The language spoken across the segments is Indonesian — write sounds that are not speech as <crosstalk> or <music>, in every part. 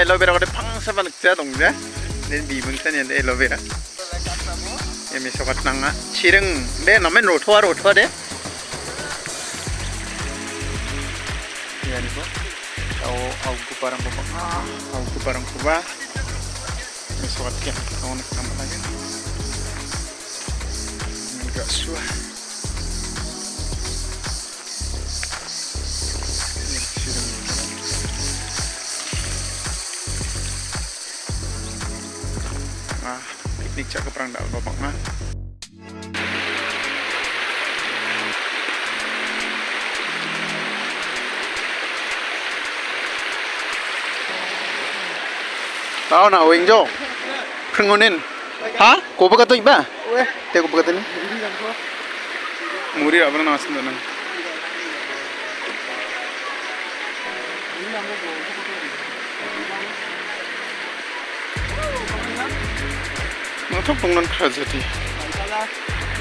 aloe vera picnic chana ri ba de ba bi sokat nanga chireng de namen rotwa rotwa de ko au ku parang ko au ku parang ko sokat nak enggak suah នេះចាក់កំប្រាំងដាក់របស់បងណាតោណាវិញចូលព្រឹងអូនិនហ៎គូបកតុញបាទេគូបកតុញមួយរីអបណាស់នឹង Mata pengen kerja di.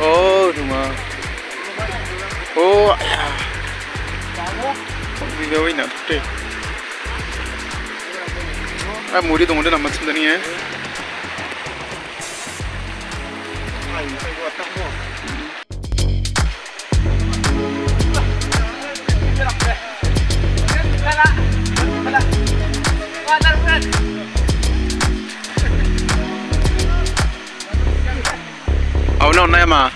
Oh, rumah. Oh, ya. Di bawah ini ada teh. Ah, muri tu mungkin nama sendiri ya. Boy, kamu no, nema.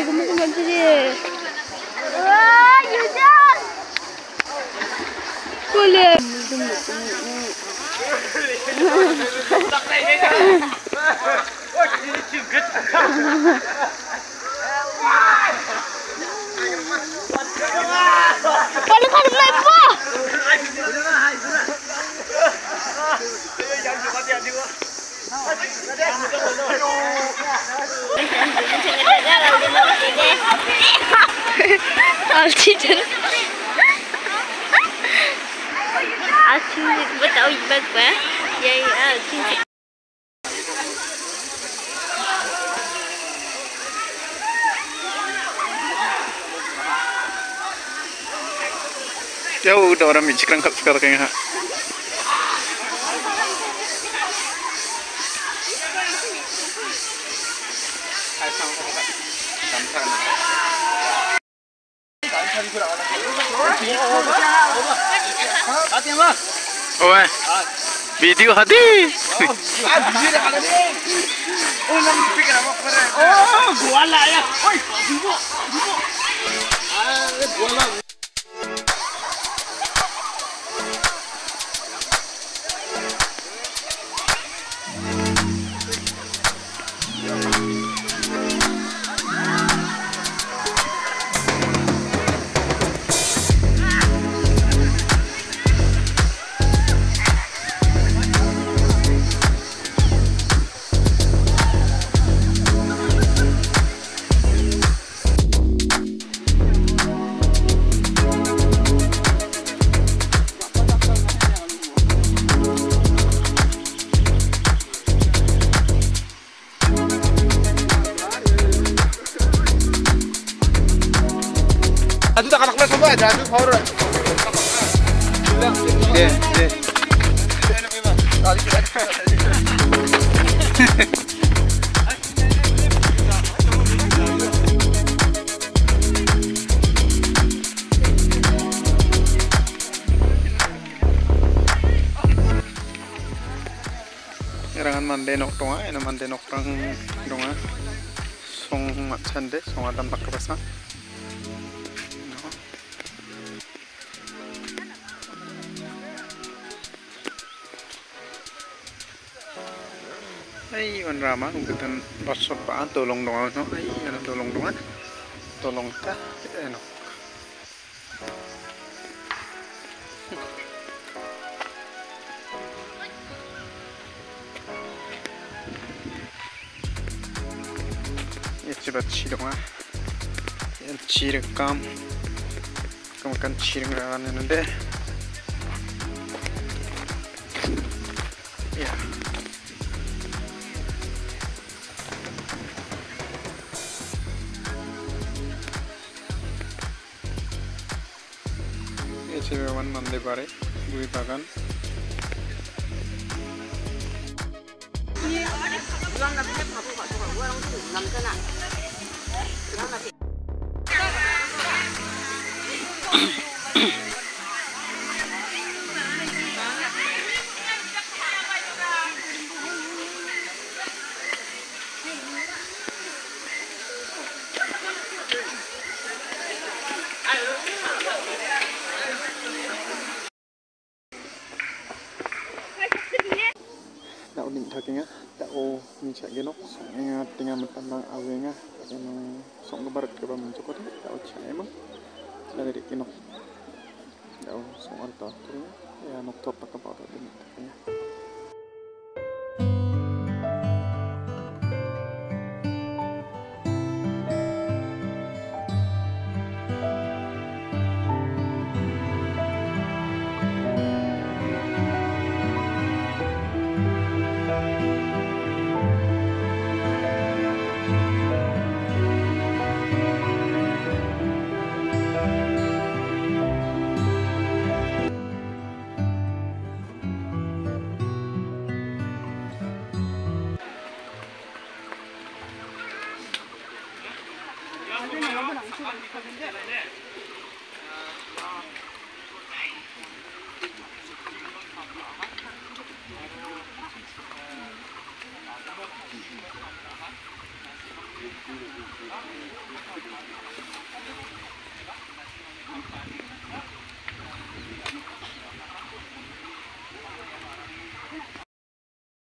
saygımızın öldürür. Aaa Yücel. Böyle. Balık hanımlar bu. Ba? Ya udah orang rangkap sekarang kayaknya. Video hati. Oh, gua ya. Aduh tak anak semua ada aduh power. Eh, eh. Irangan mande nok tonga, ena mande nok rang donga. Song mat chande, song adam. ai còn ra má cũng từ thân bắt sập bả tôi lồng đó nó. Ấy, là tôi lồng đó tổ lồng ta nó. Chỉ bắt chỉ đúng à chỉ được cam cam cần chỉ được ra nên nó đấy yeah dạ. Nande bare Bui bagan Dạo định thật nga Dạo mình chạy cái nóc Sống nga Tinggal mentambang awe nga Emang Sống ke barat ke bawah mencokot Dạo chạy emang Sudah dari kinok Dạo sống ăn tọt Ya nok top pakai bawah Dạo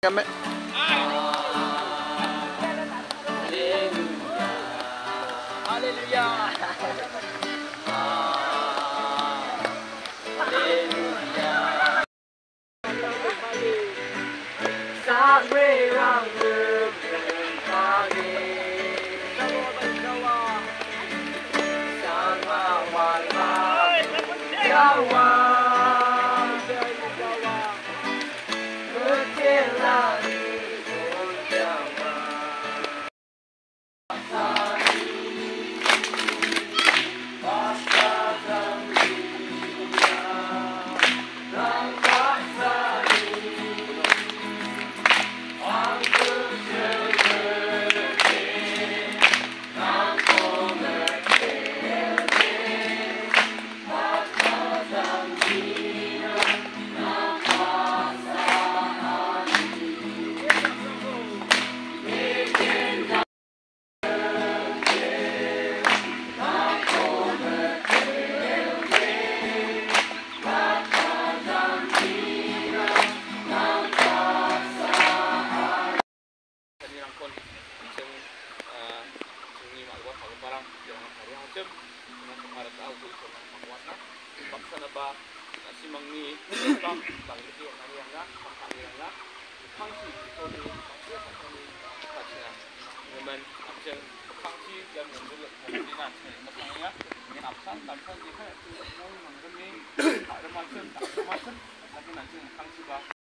kami. <laughs> Hallelujah. Hallelujah. Hallelujah. Jangan hari macam dengan kemarin tahu tu sama penguat nak paksa naba nasi mangi bang bang itu yang hari yang nak makan yang nak kangsi itu ni paksa kami paksa dengan macam kangsi yang menjual hari nak makanya ini absan absan ni kan tu mau mangkon ni ada macam ada macam lagi nanti kangsi bah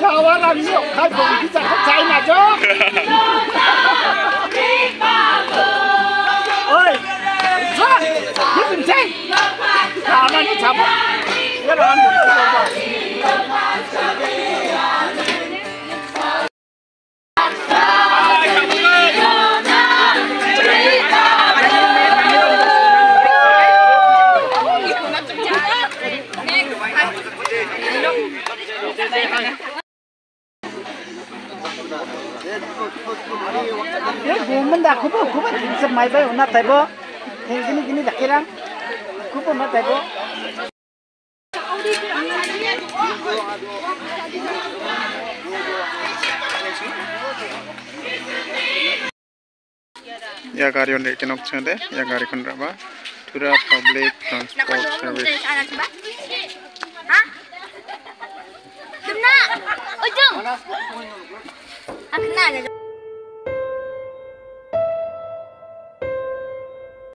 Chào anh làm gì? Khai phục cái trái trái mà chứ. Chả mà nó chậm cái đó ăn được Ya, gumen dah kupu kupu semai bae una taibo. Yang gini gini dah kirang. Kupu na taibo. या गाड़ी on dek kinok chade ya गाड़ी kon raba Tura Public Transport Service Hah? Kena. Ujung. Ah, kena aja.